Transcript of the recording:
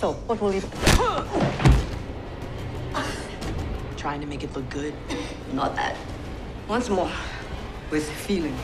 So, what will you Trying to make it look good. Not that. Once more. With feeling.